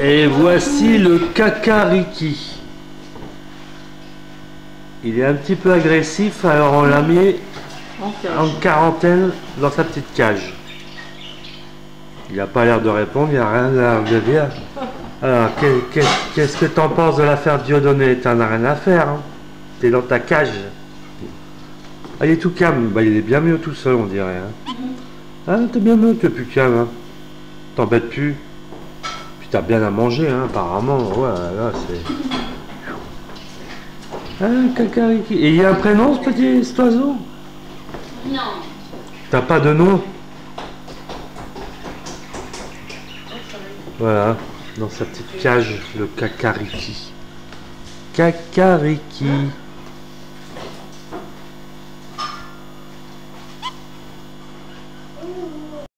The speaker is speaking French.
Et voici le kakariki. Il est un petit peu agressif, alors on l'a mis en quarantaine dans sa petite cage. Il n'a pas l'air de répondre, il n'a rien l'air de dire. Alors, qu'est- qu'est- qu'est-ce que t'en penses de l'affaire Dieudonné? T'en as rien à faire. Hein T'es dans ta cage. Ah, il est tout calme. Bah, il est bien mieux tout seul, on dirait. hein. Ah, t'es bien mieux, t'es plus calme. hein. T'embêtes plus t'as bien à manger, hein, apparemment. Ouais, là, c'est. Ah, quelqu'un qui. Et il y a un prénom, ce petit oiseau? Non. T'as pas de nom? Voilà, dans sa petite cage, le cacariki. Cacariki.